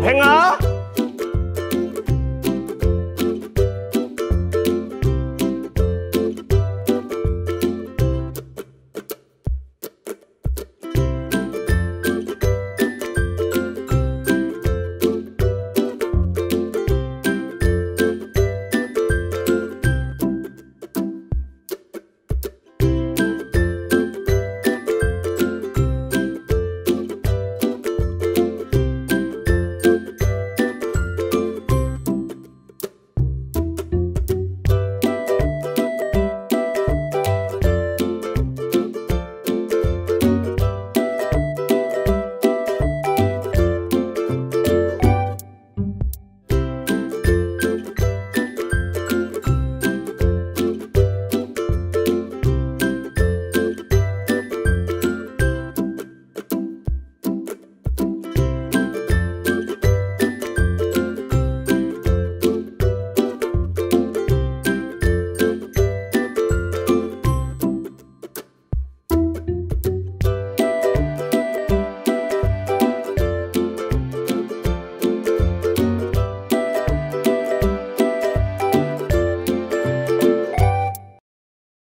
听啊？